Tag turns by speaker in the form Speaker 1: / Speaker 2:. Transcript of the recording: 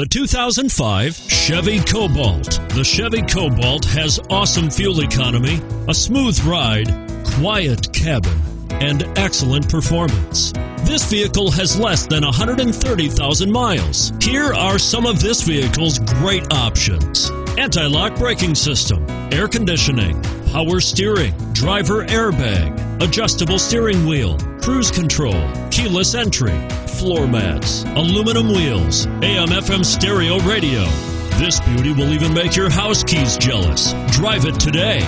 Speaker 1: The 2005 Chevy Cobalt. The Chevy Cobalt has awesome fuel economy, a smooth ride, quiet cabin, and excellent performance. This vehicle has less than 130,000 miles. Here are some of this vehicle's great options. Anti-lock braking system, air conditioning, power steering, driver airbag, adjustable steering wheel, cruise control, keyless entry, floor mats, aluminum wheels, AM FM stereo radio. This beauty will even make your house keys jealous. Drive it today.